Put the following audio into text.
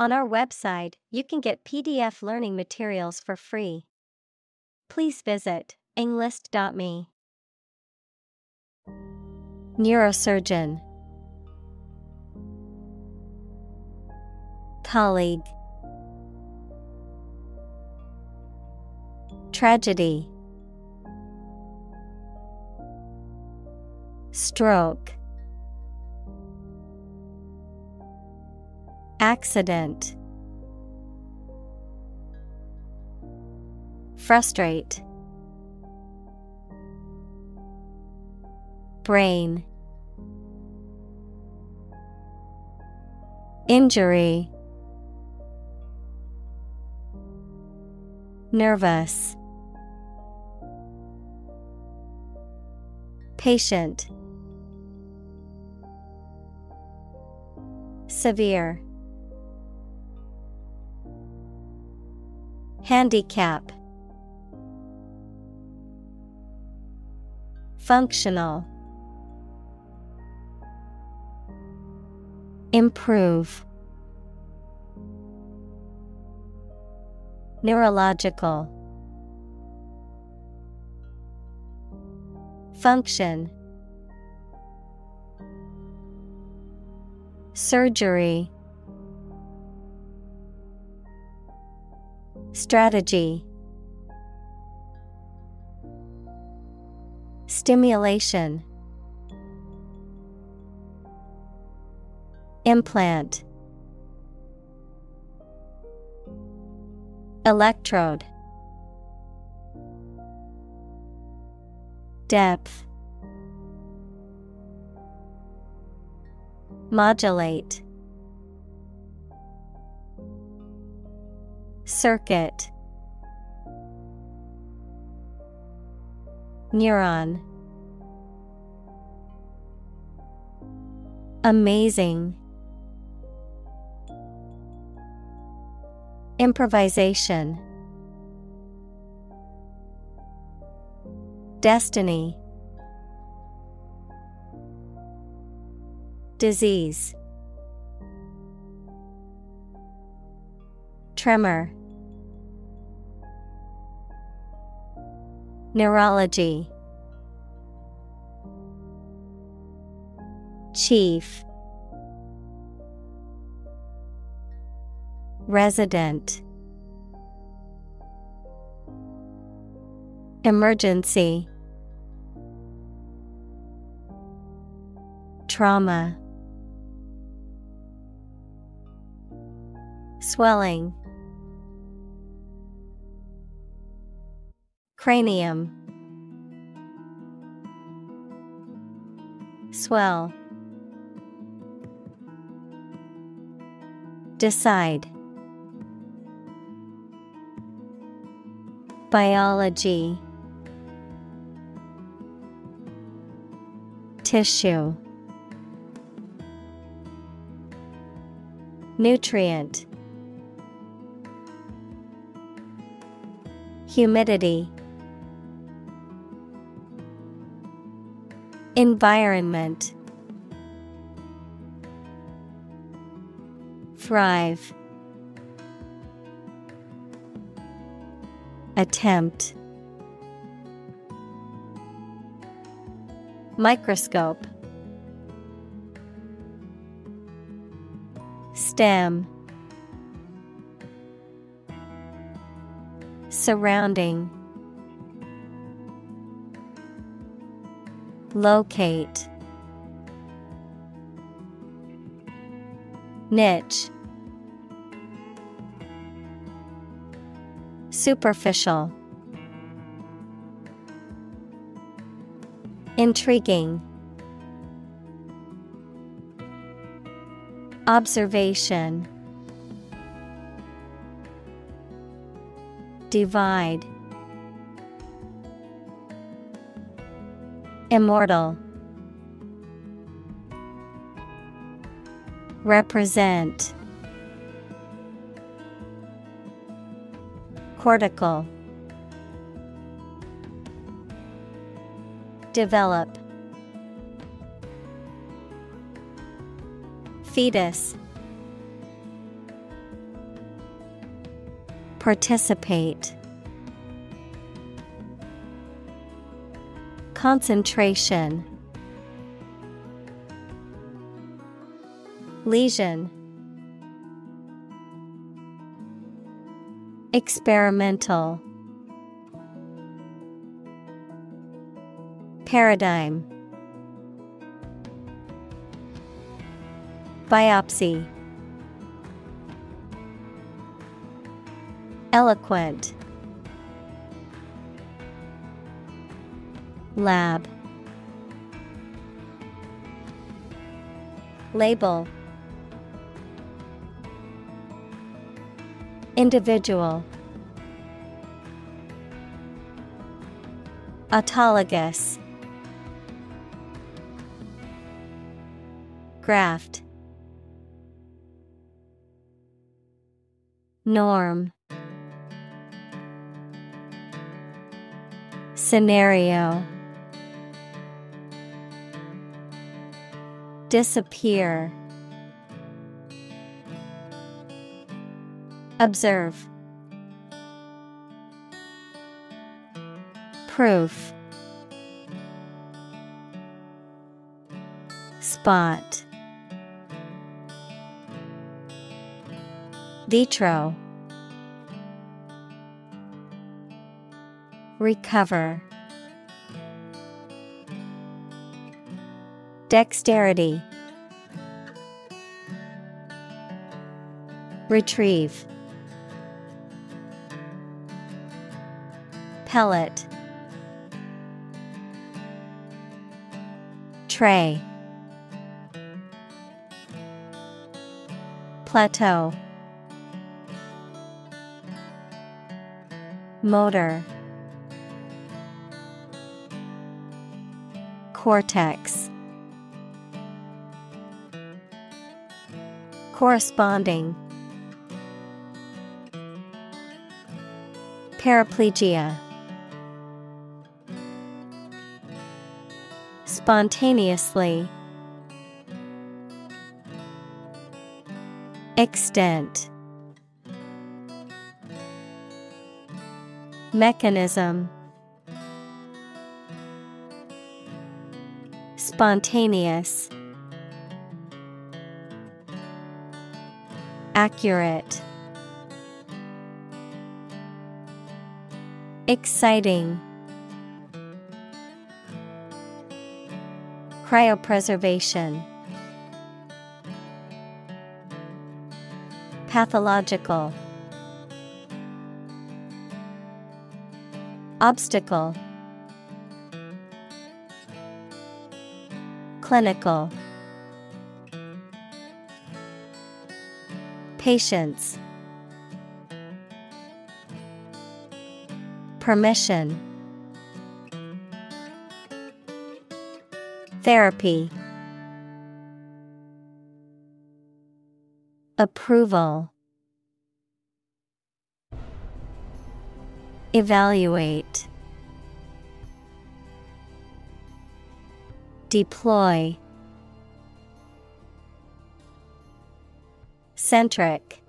On our website, you can get PDF learning materials for free. Please visit englist.me. Neurosurgeon Colleague Tragedy Stroke Accident. Frustrate. Brain. Injury. Nervous. Patient. Severe Handicap. Functional. Improve. Neurological. Function. Surgery Strategy. Stimulation. Implant. Electrode. Depth. Modulate Circuit. Neuron. Amazing. Improvisation. Destiny. Disease. Tremor Neurology. Chief. Resident. Emergency. Trauma. Swelling Cranium. Swell. Decide. Biology. Tissue. Nutrient. Humidity Environment. Thrive. Attempt. Microscope. Stem. Surrounding Locate. Niche. Superficial. Intriguing. Observation. Divide Immortal. Represent. Cortical. Develop. Fetus. Participate. Concentration. Lesion. Experimental. Paradigm. Biopsy. Eloquent. Lab. Label. Individual. Autologous. Graft. Norm. Scenario Disappear. Observe. Proof. Spot. Vitro. Recover. Dexterity. Retrieve. Pellet. Tray. Plateau. Motor. Cortex. Corresponding. Paraplegia. Spontaneously. Extent. Mechanism. Spontaneous. Accurate. Exciting. Cryopreservation. Pathological. Obstacle. Clinical. Patience. Permission. Therapy. Approval. Evaluate. Deploy. Centric.